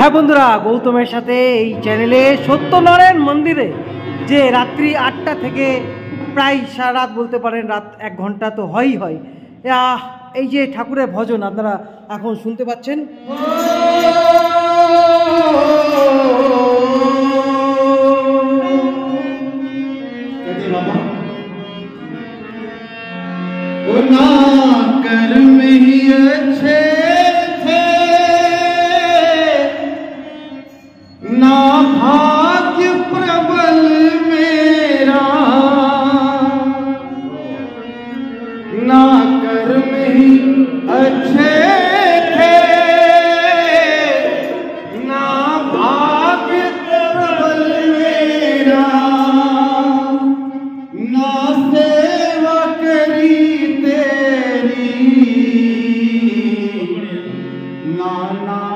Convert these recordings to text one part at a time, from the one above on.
হ্যাঁ বন্ধুরা, গৌতমের সাথে এই চ্যানেলে সত্যনারায়ণ মন্দিরে যে রাত্রি আটটা থেকে প্রায় সারা রাত বলতে পারেন, রাত এক ঘণ্টা তো হয়ই হয়। এই যে ঠাকুরের ভজন, আপনারা এখন শুনতে পাচ্ছেন।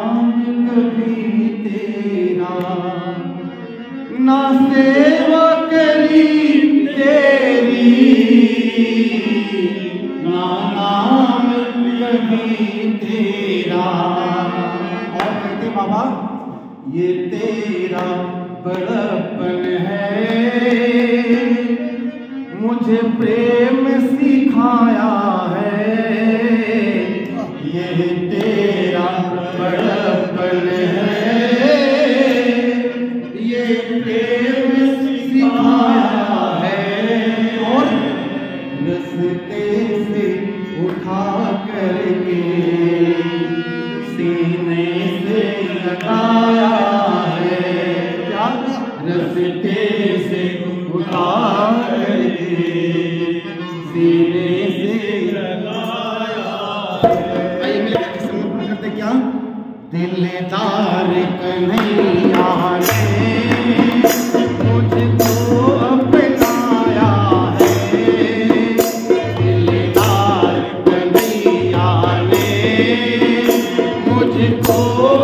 नाम कभी तेरा, ना सेवा करी तेरी। ना नाम कभी तेरा। और कहते बाबा, ये तेरा बड़पन है। मुझे प्रेम सिखाया है। ये तेरा बड़पन सीने से लगाया है। रस्ते से उठा सीने से लगाया क्या? दिलदार कन्हैया ने मुझको Oh.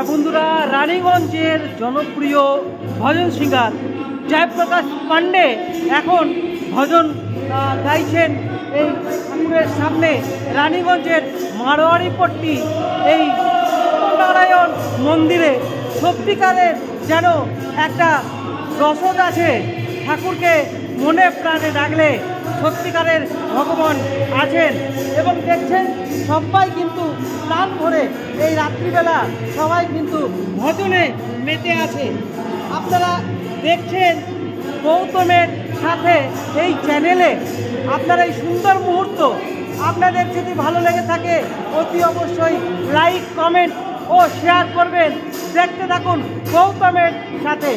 হ্যাঁ বন্ধুরা, রানীগঞ্জের জনপ্রিয় ভজন সিঙ্গার জয়প্রকাশ পান্ডে এখন ভজন গাইছেন এই ঠাকুরের সামনে রানীগঞ্জের মারোয়ারি পট্টি এই নারায়ণ মন্দিরে। সত্যিকারের যেন একটা রসদ আছে, ঠাকুরকে মনে প্রাণে ডাকলে সত্যিকারের ভগবান আছেন এবং দেখছেন সবাই কিন্তু প্রাণ ভরে এই রাত্রিবেলা সবাই কিন্তু ভজনে মেতে আছে। আপনারা দেখছেন গৌতমের সাথে এই চ্যানেলে আপনার এই সুন্দর মুহূর্ত আপনাদের যদি ভালো লেগে থাকে, অতি অবশ্যই লাইক কমেন্ট ও শেয়ার করবেন। দেখতে থাকুন গৌতমের সাথে।